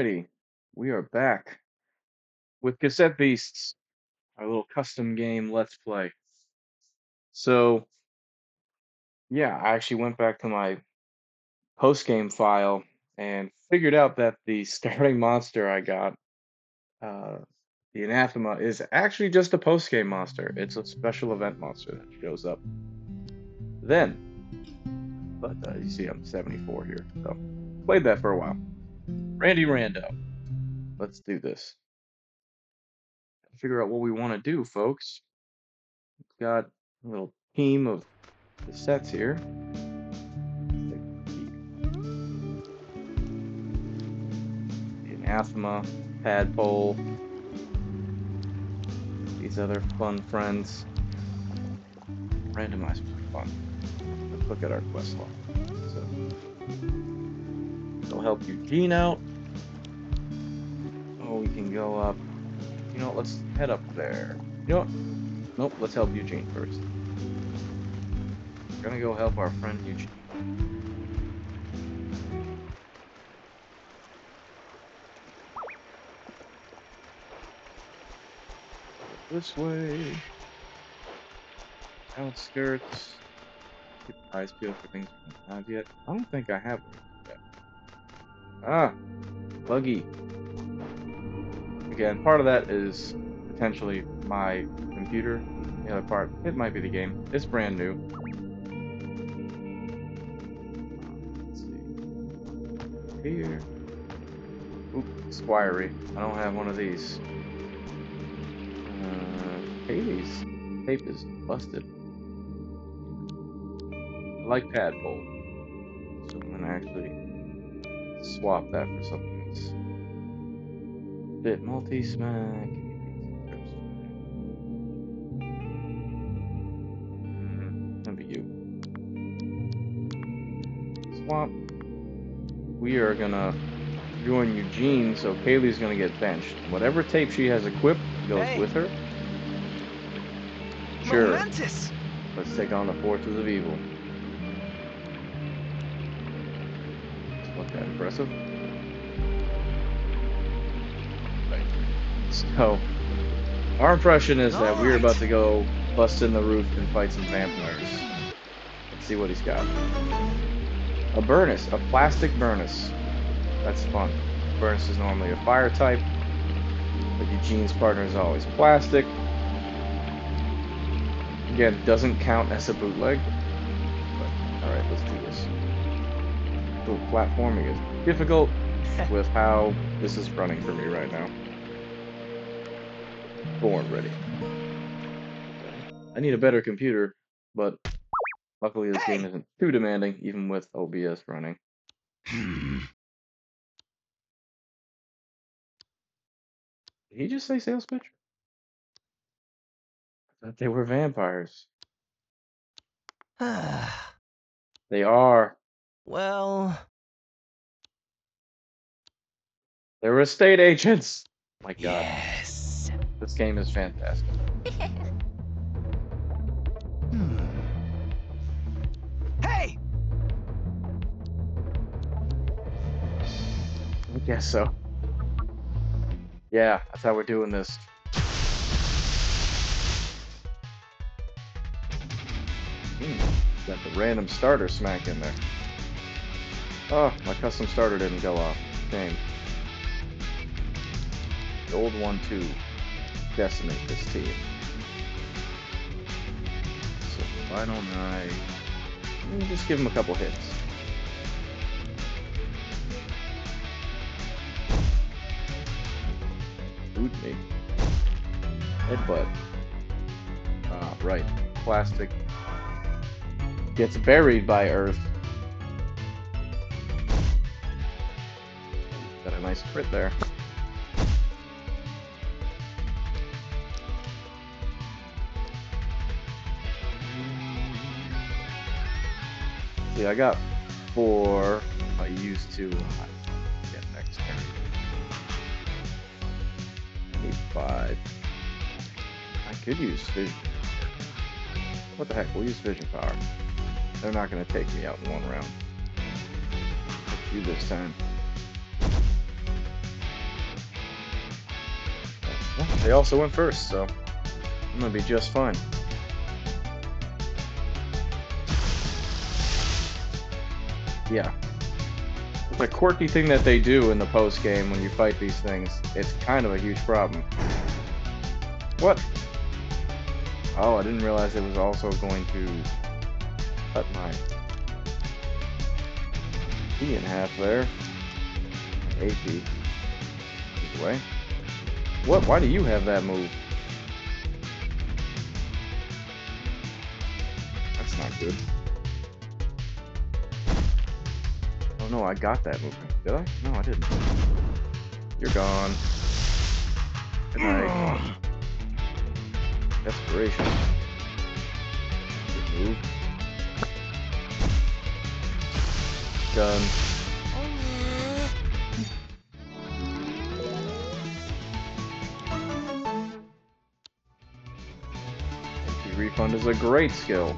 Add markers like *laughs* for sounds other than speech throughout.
Alrighty, we are back with Cassette Beasts, our little custom game Let's Play. So, yeah, I actually went back to my post game file and figured out that the *laughs* starting monster I got, uh, the Anathema, is actually just a post game monster. It's a special event monster that shows up then. But uh, you see, I'm 74 here, so played that for a while. Randy Rando. Let's do this. Figure out what we want to do, folks. We've got a little team of the sets here. The Anathema, Tadpole, these other fun friends. Randomize for fun. Let's look at our quest log. So, it'll help Eugene out. We can go up. You know? Let's head up there. You know? Nope. Let's help Eugene first. We're gonna go help our friend Eugene. This way. Outskirts. Keep eyes peeled for things we don't have yet. I don't think I have one yet. Ah, buggy. Again, part of that is potentially my computer. The other part, it might be the game. It's brand new. Here. Oop, Squirey. I don't have one of these. Uh, Haley's tape is busted. I like Tadpole. So I'm gonna actually swap that for something else. Bit multi smack. Mm-hmm. That'd be you. Swamp. We are gonna join Eugene, so Kayleigh's gonna get benched. Whatever tape she has equipped goes Hey. with her. Sure. Momentous. Let's take on the forces of evil. Look that impressive. So, our impression is that we're about to go bust in the roof and fight some vampires. Let's see what he's got. A Burnus, a plastic Burnus. That's fun. Burnus is normally a fire type, but Eugene's partner is always plastic. Again, doesn't count as a bootleg. But, alright, let's do this. The platforming is difficult *laughs* with how this is running for me right now. Born ready. I need a better computer, but luckily this game isn't too demanding, even with OBS running. *clears throat* Did he just say sales pitch? I thought they were vampires. *sighs* They are. well, They're estate agents. My God, yes. This game is fantastic. Hmm. Hey, I guess so. Yeah, that's how we're doing this. Hmm, got the random starter smack in there. Oh, my custom starter didn't go off. Shame. The old one too. Decimate this team. So why don't just give him a couple hits? Boot me. Headbutt. Ah, right. Plastic gets buried by Earth. Got a nice crit there. I got four. I used to get next area. Need five. I could use vision. What the heck? We'll use vision power. They're not going to take me out in one round. Let's do this time. Well, they also went first, so I'm going to be just fine. Yeah. It's a quirky thing that they do in the post game when you fight these things. It's kind of a huge problem. What? Oh, I didn't realize it was also going to cut my P in half there. AP. Way. What? Why do you have that move? That's not good. No, I got that move. Did I? No, I didn't. You're gone. Good night. *sighs* Desperation. Good move. Done. *sighs* Refund is a great skill.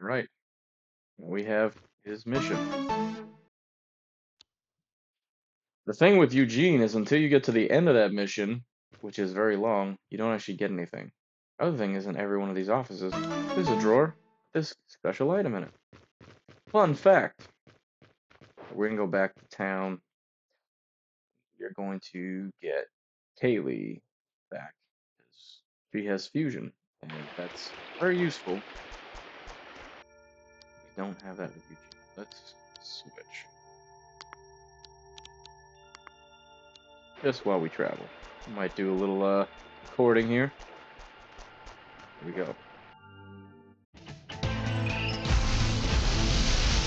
Alright. We have his mission. The thing with Eugene is until you get to the end of that mission, which is very long, you don't actually get anything. Other thing is in every one of these offices, there's a drawer, a special item in it. Fun fact. We're gonna go back to town. You're going to get Kayleigh back. 'cause She has fusion, and that's very useful. Don't have that with Eugene. Let's switch. Just while we travel. Might do a little uh recording here. Here we go.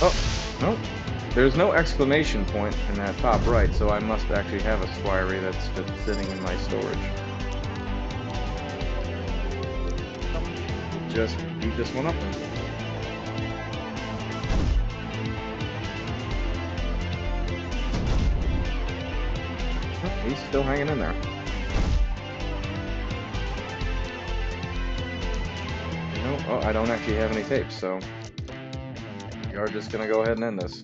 Oh, no. There's no exclamation point in that top right, so I must actually have a Squirey that's just sitting in my storage. Just beat this one up. He's still hanging in there. No, oh, I don't actually have any tapes, so we are just gonna go ahead and end this.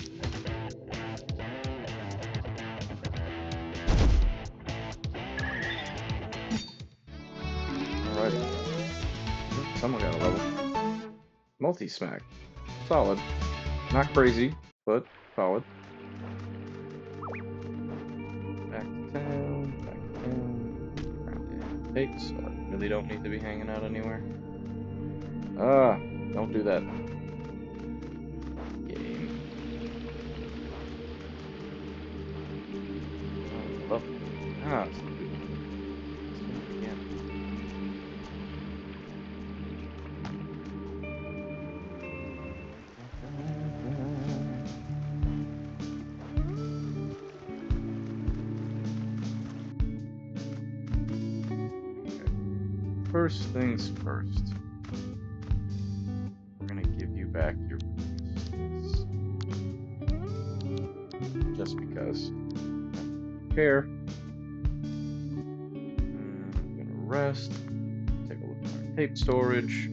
Someone got a level. Multi smack. Solid. Not crazy, but solid. Town, back so I really don't need to be hanging out anywhere. Ah, don't do that. Rest. Take a look at our tape storage.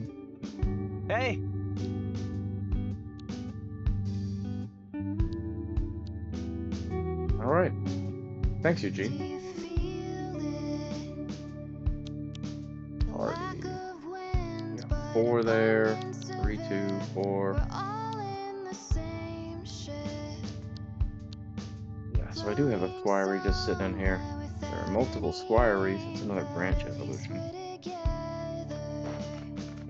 Hey. Alright. Thanks, Eugene. Alrighty. We got four there. Three, two, four. Yeah, so I do have a Squirey just sitting in here. There are multiple Squireys. It's another branch evolution.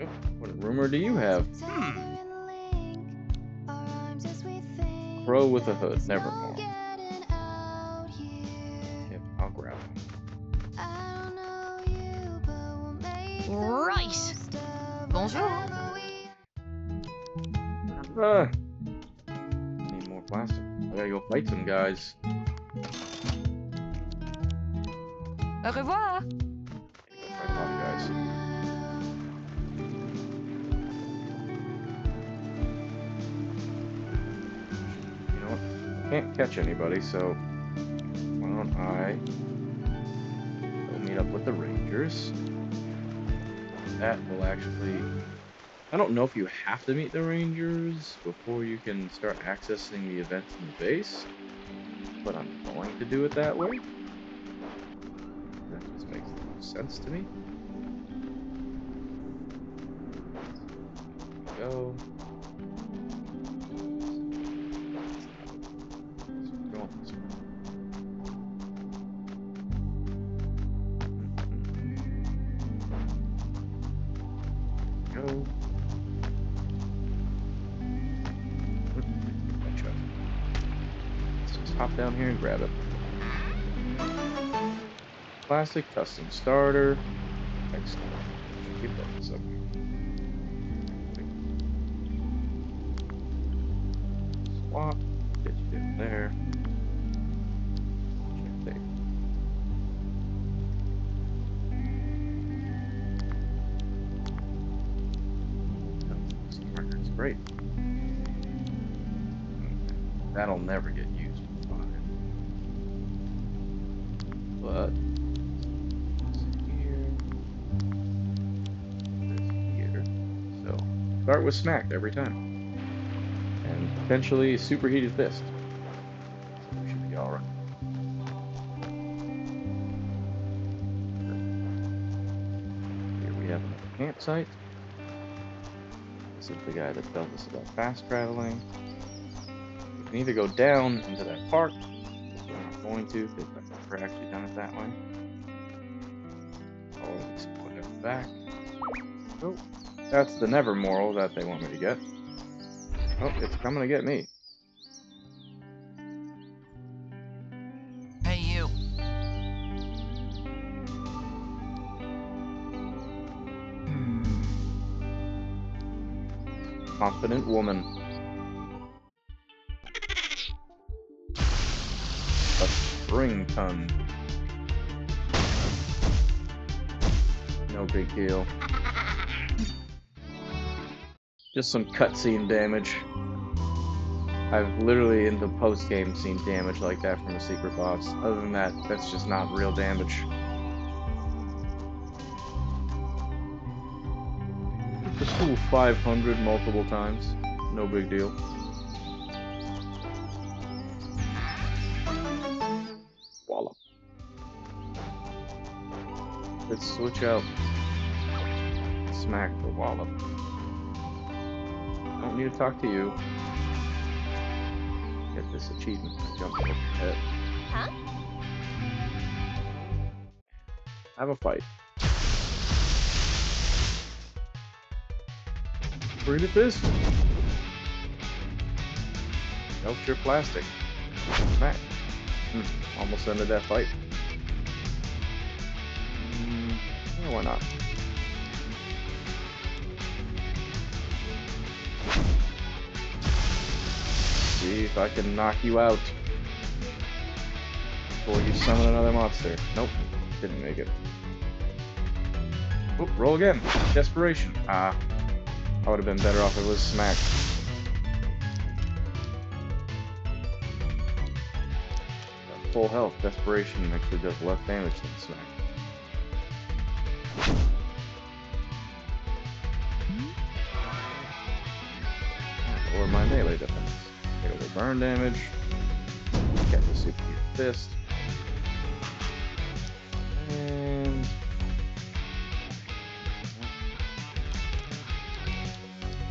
Oh, What rumor do you have? Hmm. Crow with a hood, nevermore. Yep, I'll grab him. Right. Bonjour. Ah. Need more plastic. I gotta go fight some guys. Au revoir. You know what? can't catch anybody, so why don't I go meet up with the Rangers? That will actually... I don't know if you have to meet the Rangers before you can start accessing the events in the base, but I'm going to do it that way. Sense to me. Go. Go. Go. Let's just hop down here and grab it. Classic custom starter. Excellent. Keep that up. Swap. Get you in there. great. That'll never get used. But Start with smacked every time, and potentially superheated fist. So we should be all right. Here we have another campsite. This is the guy that tells us about fast traveling. We can either go down into that park, which we're not going to because I've never actually done it that way. I'll explore that back. Oh, that's the Nevermort that they want me to get. Oh, it's coming to get me. Hey, you. Hmm. Confident woman. A spring ton. No big deal. Just some cutscene damage. I've literally in the post game seen damage like that from a secret boss. Other than that, that's just not real damage. Just cool 500 multiple times. No big deal. Wallop. Let's switch out Smack the Wallop. Don't need to talk to you. Get this achievement. Jump over your head. Huh? Have a fight. Bring the fist. Nope, you're plastic. Smack. Hmm, almost ended that fight. Mm, yeah, why not? See if I can knock you out. Before you summon another monster. Nope, didn't make it. Oop, roll again. Desperation. Ah. I would have been better off if it was smack. Full health, desperation actually does less damage than smack. Or my melee defense. Burn damage. Get the super fist. And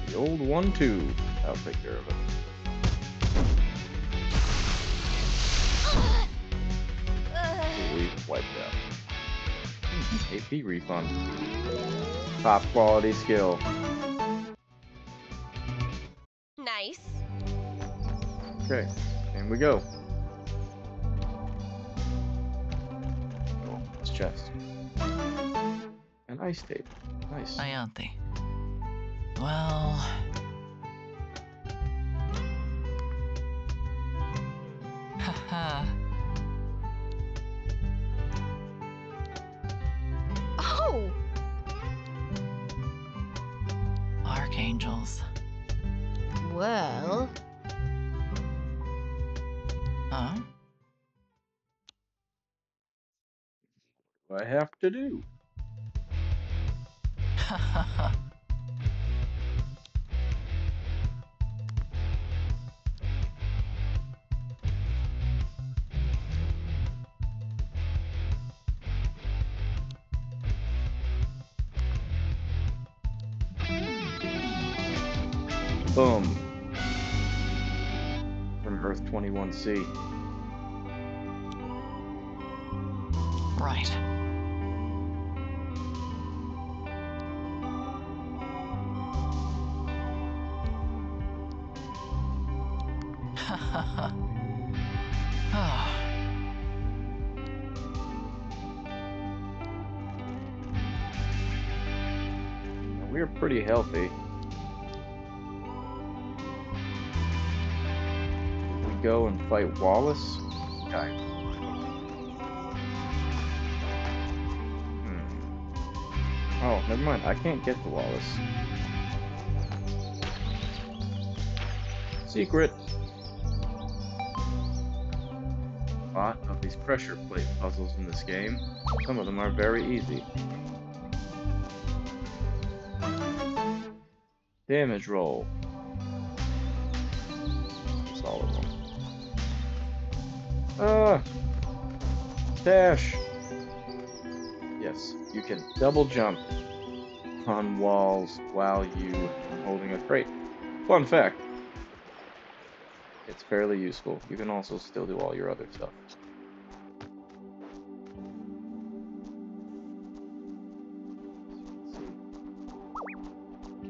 the old one two. I'll take care of it. Wiped out. Hmm, AP refund. Top quality skill. Okay, and we go. Oh, it's chest. An ice tape. Nice. Ianthe. Well. To do? Boom. From Earth 21C. right. Pretty healthy. We go and fight Wallace. Guy. Hmm. Oh, never mind. I can't get to Wallace. Secret. A lot of these pressure plate puzzles in this game. Some of them are very easy. Damage roll. Of them. Ah! Dash! Yes, you can double jump on walls while you are holding a crate. Fun fact. It's fairly useful. You can also still do all your other stuff.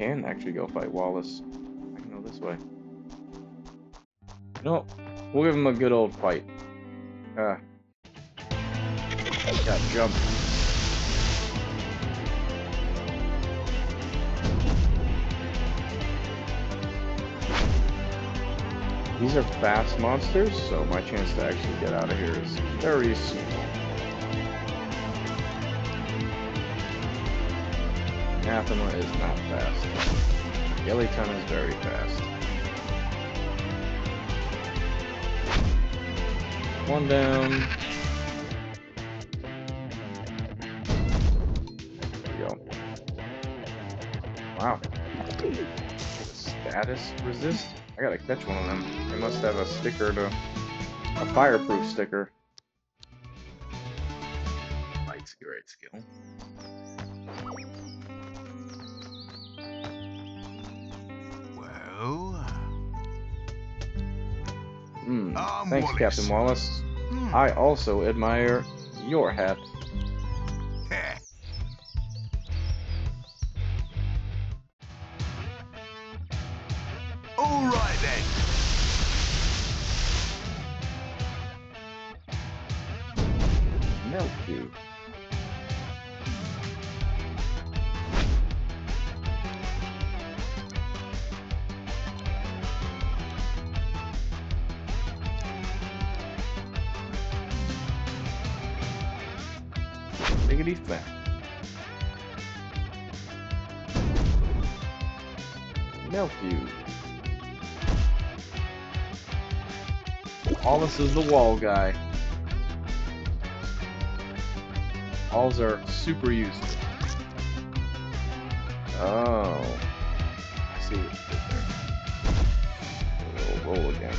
Can actually go fight Wallace. I can go this way. No, we'll give him a good old fight. Ah. Got. These are fast monsters, so my chance to actually get out of here is very small. Anathema is not fast. Skeleton is very fast. One down. There we go. Wow. Status resist? I gotta catch one of them. They must have a sticker to a fireproof sticker. Light's great skill. Hmm. Thanks, Wallace. Captain Wallace. hmm, I also admire your hat. Biggity fat. Melt you. Wallace is the wall guy. Alls are super useful. Oh. I see what you there. Roll, roll again.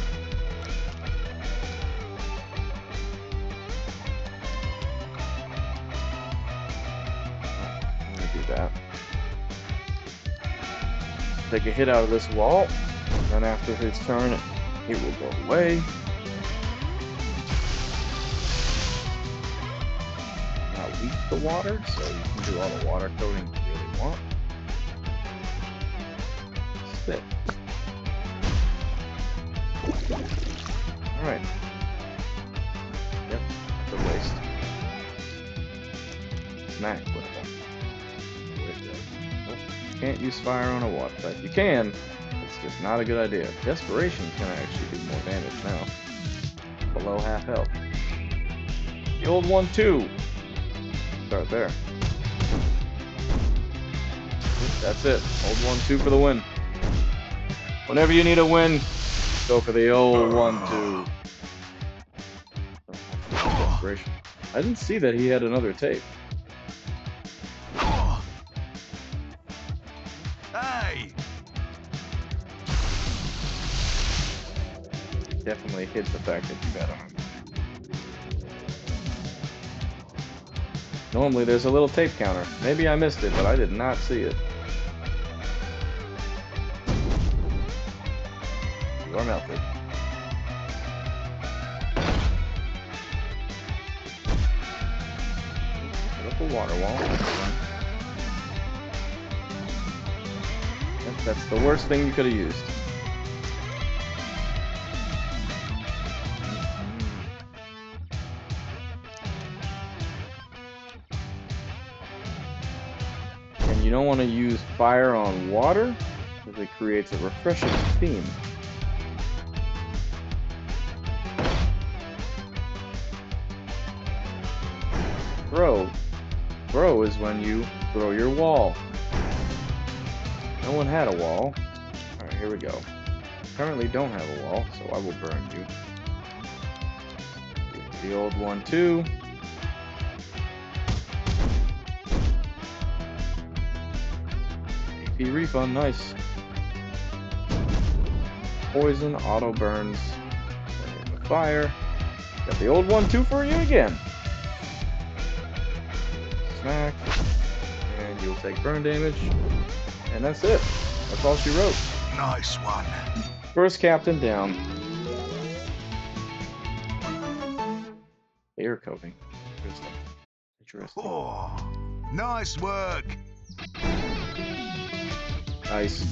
Take a hit out of this wall, and after his turn, it will go away. not weak to water, so you can do all the water coating you really want. Spit. Alright. Yep, the waste. Smack Can't use fire on a water but You can, it's just not a good idea. Desperation gonna actually do more damage now. Below half health. The old one too. Start there. That's it. Old one two for the win. Whenever you need a win, go for the old one two. preparation. I didn't see that he had another tape. Hey! Definitely hid the fact that you got him. Normally there's a little tape counter. Maybe I missed it, but I did not see it. You are melted. That's the worst thing you could have used. And you don't want to use fire on water because it creates a refreshing steam. Throw. Throw is when you throw your wall. No one had a wall. Alright, here we go. Currently don't have a wall, so I will burn you. The old one too. AP refund, nice. Poison, auto burns, fire. Got the old one too for you again. Smack. And you'll take burn damage. And that's it. That's all she wrote. Nice one. First captain down. Air coating. Interesting. Interesting. Oh, nice work. Nice.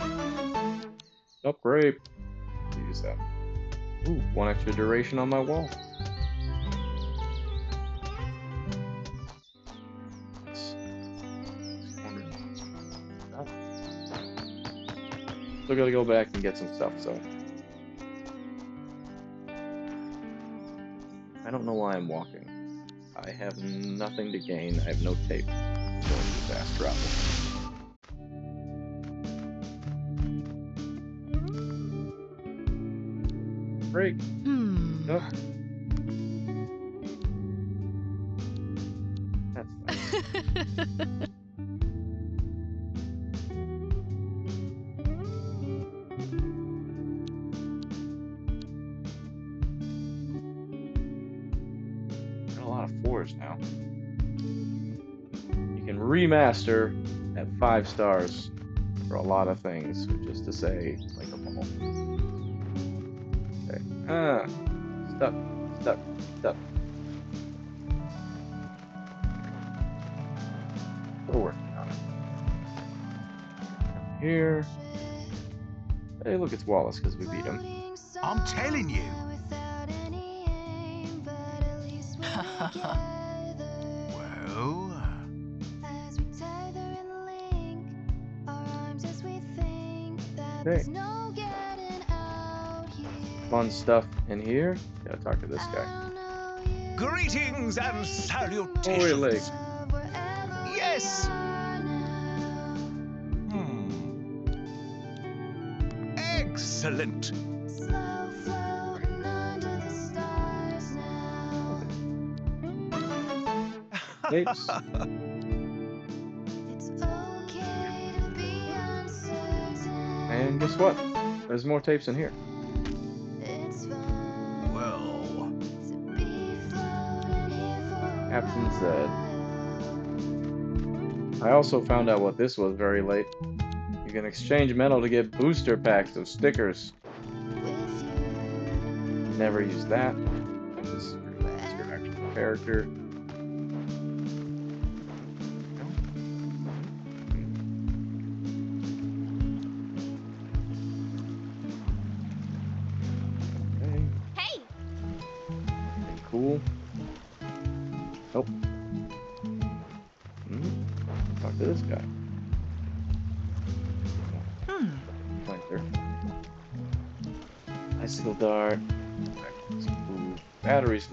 Oh, Upgrade. Use that. Ooh, one extra duration on my wall. Still gotta go back and get some stuff, so. I don't know why I'm walking. I have nothing to gain. I have no tape. I'm going to fast travel. Break. Hmm. Ugh. That's fine. *laughs* You can remaster at five stars for a lot of things, just to say, like a ball. Okay. Ah, stuck, stuck, stuck. We're working on it. Here. Hey, look, it's Wallace because we beat him. I'm telling you. *laughs* *laughs* Okay. Fun stuff in here. Gotta talk to this guy. greetings and salutations. leg. Yes. Hmm. Excellent. Apes. *laughs* guess what? There's more tapes in here. well, Captain Zedd. I also found out what this was very late. You can exchange metal to get booster packs of stickers. Never use that. This is your actual character.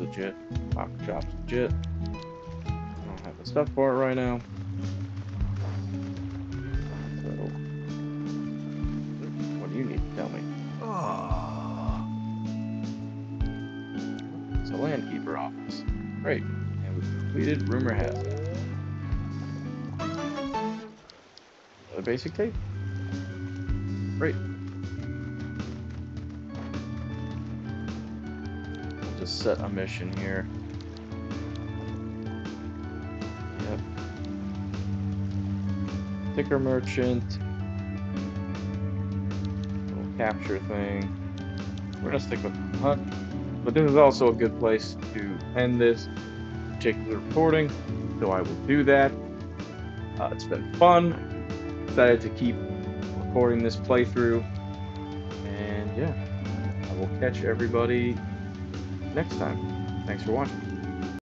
Legit. Pop chops legit. I don't have the stuff for it right now. So, what do you need to tell me? oh, So the Landkeeper office. Great. And we've completed Rumor Has It. Another basic tape. Great. Set a mission here. Yep. Ticker merchant. Little capture thing. We're gonna stick with hunt, but this is also a good place to end this particular recording, so I will do that. Uh, it's been fun. Excited to keep recording this playthrough, and yeah, I will catch everybody next time. Thanks for watching.